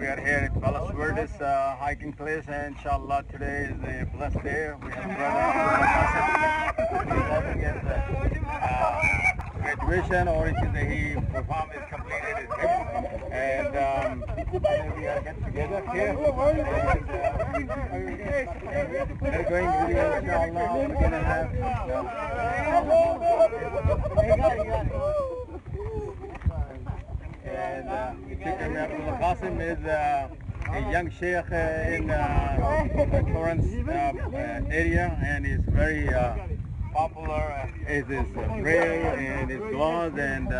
we are here at Palos Verdes uh, hiking place and inshallah today is a blessed day. We have brother having his uh, graduation or he, he performed his completed his hifz and um, we are get together here. And uh, we're going to inshallah. We're going to have and uh, Abdullah Qasim is uh, a young sheikh uh, in uh, uh, uh, area and is very popular is his uh, prayer and his laws and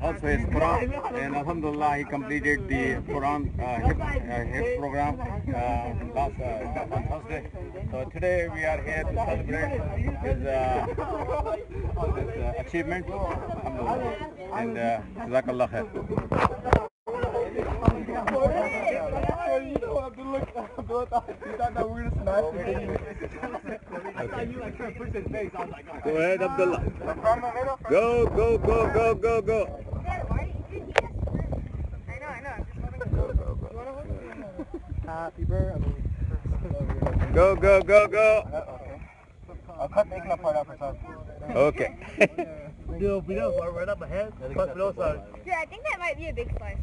also his Quran and Alhamdulillah he completed the Quran hifz, program last on Thursday. So today we are here to celebrate his, his achievement and Jazakallah khair. You know, Abdullah, Abdullah thought, he thought that we were just smash the. I thought you like trying to push his face. I was like, Go ahead, Abdullah. From the middle, from Go, go, go, go, go, go. Happy birthday. Go, go, go, go. Okay. I'll cut the ICNA part out for some. Okay. Yo, we know, right up my head. Plus below side. Dude, I think that might be a big slice.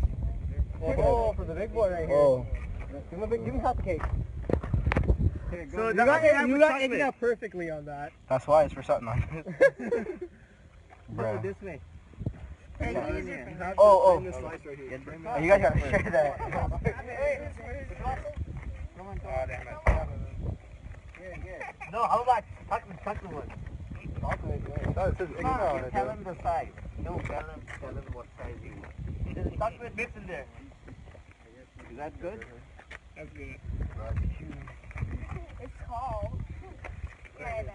Oh, for the big boy right here. Oh. Give me, give me half the cake. So you got, you got ICNA perfectly on that. That's why it's for something like this. Bro. this way. Oh, oh. This slice right here. Oh, you guys gotta share that. No, how about chocolate chocolate one? No, it says ICNA on it. Tell him the size. No, tell him, tell him what size you want. There's chocolate bits in there. Is that good? That's good. It's tall. Yeah, I know.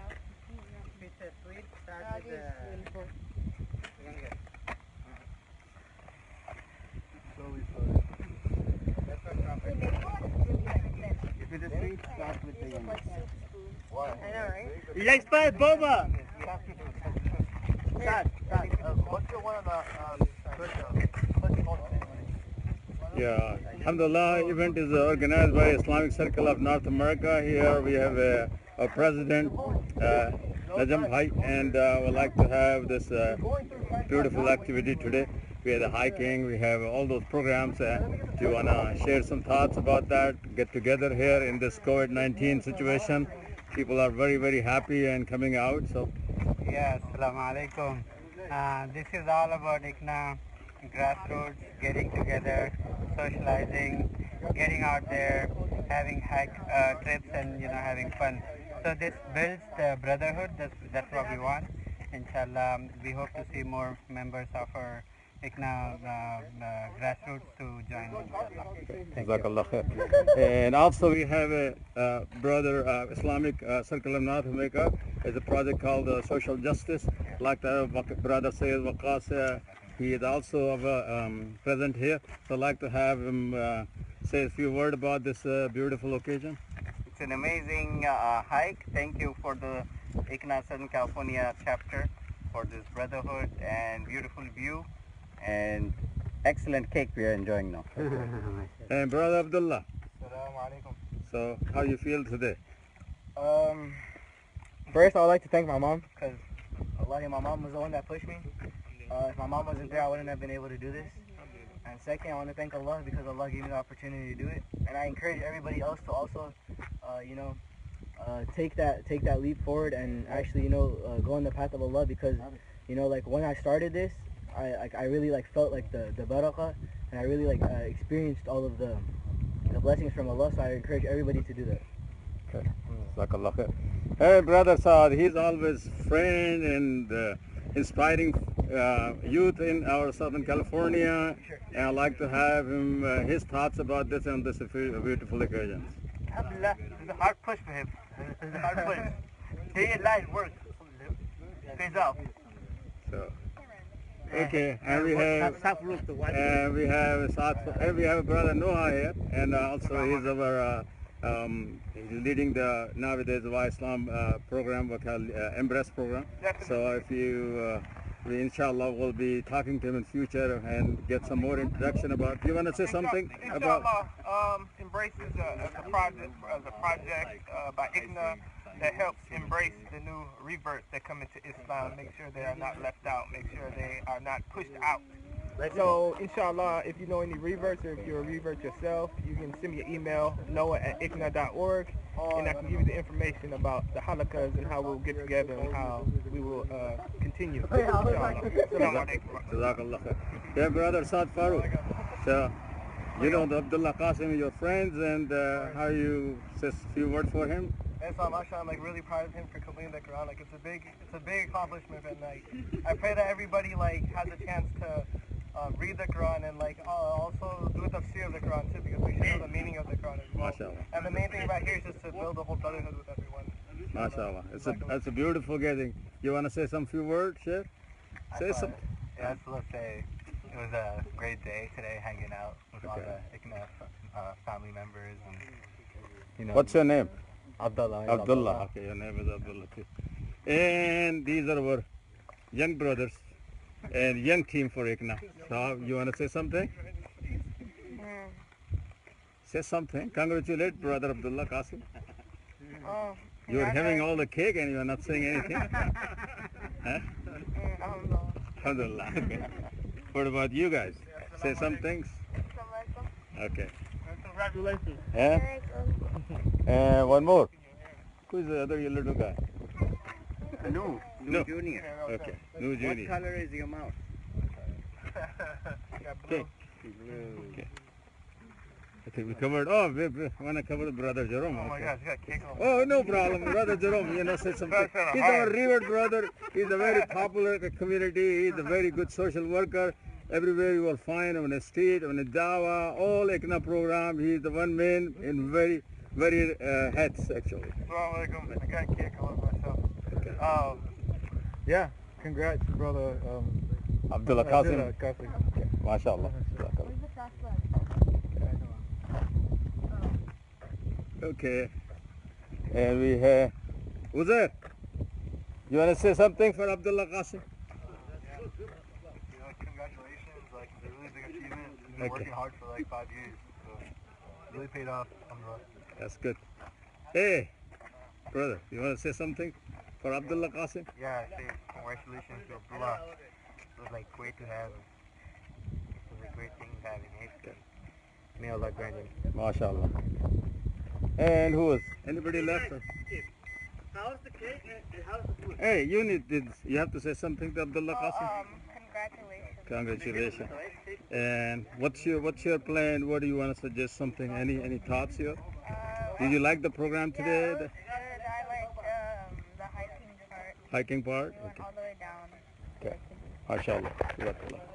It's a sweet, it is really cool. The big one is really expensive. If it is sweet, start with the It's young. like. I know, right? Yeah, spice boba. Dad, Dad, uh, what's your one on the um, first, uh, first continent? Yeah, Alhamdulillah, event is organized by Islamic Circle of North America. Here we have a, our president, uh, Najam Bhai, and uh, would like to have this uh, beautiful activity today. We have the hiking, we have all those programs. Uh, do you want to share some thoughts about that? Get together here in this COVID-19 situation. People are very, very happy and coming out. So Yeah, Assalamu alaikum. Uh, this is all about ICNA, grassroots, getting together, socializing, getting out there, having hike uh, trips and, you know, having fun. So this builds the brotherhood, that's, that's what we want. Inshallah, um, we hope to see more members of our ICNA uh, uh, grassroots to join, inshallah. And also we have a brother uh, Islamic uh, Circle of North America. It's a project called uh, Social Justice. Like the brother Sayyid Waqas, he is also uh, um, present here. So I'd like to have him uh, say a few words about this uh, beautiful occasion. It's an amazing uh, hike. Thank you for the ICNA Southern California chapter for this brotherhood and beautiful view and excellent cake we are enjoying now. And brother Abdullah, Assalamu so how you feel today? Um, first, I would like to thank my mom because Allah, my mom was the one that pushed me. Uh, if my mom wasn't there, I wouldn't have been able to do this. And second, I want to thank Allah because Allah gave me the opportunity to do it. And I encourage everybody else to also, uh, you know, uh, take that take that leap forward and actually, you know, uh, go on the path of Allah because, you know, like when I started this, I like I really like felt like the the barakah and I really like uh, experienced all of the the blessings from Allah. So I encourage everybody to do that. Khair. Hey brother Saad, he's always friend and uh, inspiring uh, youth in our Southern California. And I'd like to have him, uh, his thoughts about this and this beautiful occasion. It's a hard push for him. It's a hard push. Day and night work. Pays off. So, okay, and we have and we have Saad, and we have a brother Noah here, and uh, also he's our uh, um, he's leading the nowadays Wa Islam uh, program, we call uh, Embrace program. So if you uh, we inshallah will be talking to him in the future and get some more introduction about. You want to say something about? Inshallah, um, Embrace is a, a project, is a project uh, by ICNA that helps embrace the new reverts that come into Islam, make sure they are not left out, make sure they are not pushed out. So, inshallah, if you know any reverts or if you're a revert yourself, you can send me an email, noah at icna.org, and I can give you the information about the halakas and how we'll get together and how we will uh, continue. Inshallah. Assalamu alaikum. Jazakallah. Yeah, brother Saad Farooq. So, you know the Abdullah Qasim, your friends, and uh, how you say a few words for him? And so I'm actually I'm like really proud of him for completing the Quran. Like it's a big it's a big accomplishment and like I pray that everybody like has a chance to um, read the Quran and like uh, also do tafsir of the Quran too because we should know the meaning of the Quran as well. MashaAllah. And the main thing about here is just to build a whole brotherhood with everyone. MashaAllah. It's a, it's a beautiful gathering. You want to say some few words, Sheikh? Say some. Yeah, I just want to say it was a great day today hanging out with all the ICNA uh, family members and you know What's your name? Abdullah. Abdullah. Okay, your name is Abdullah too. And these are our young brothers and young team for ICNA. So you want to say something? Say something. Congratulate brother Abdullah Qasim. Oh, You're having all the cake and you're not saying anything. huh? Alhamdulillah. Okay. What about you guys? Say some things. Okay. Congratulations. Yeah? And uh, one more. Who's the other little guy? No, No. Junior. Okay. New Junior. color is your mouth? Okay. Okay. I think we covered. Oh, we, we want to cover Brother Jerome. Oh my okay. gosh, you got cake on Oh, no problem. Brother Jerome, you know, say something. He's our revered brother. He's a very popular community. He's a very good social worker. Everywhere you will find on the street, on the Dawa, all ICNA program. He's the one man in very, very uh, heads actually. Assalamu alaikum. I got cake all over myself. Okay. Um, yeah, congrats, brother. Um, Abdullah Qasim. Abdullah Qasim. Okay. MashaAllah. Okay. And we have Uzair. You want to say something for Abdullah Qasim? Congratulations. Like, it's a really big achievement. You've been Okay. working hard for like five years. So, it really paid off. That's good. Hey, brother, you want to say something for Abdullah Qasim? Yeah, I say congratulations to Abdullah. It was like great to have. him. It was a great thing having it. May Allah grant him. MashaAllah. And who was? Anybody left? How's the cake and how's the food? Hey, you need this. You have to say something to Abdullah Qasim. Um, congratulations. Congratulations. And what's your what's your plan? What do you want to suggest? Something? Any any thoughts here? Uh, Did you like the program yeah, today? it was The good. I liked um, the hiking part. hiking part? We went Okay. all the way down. Okay. Jazakallah.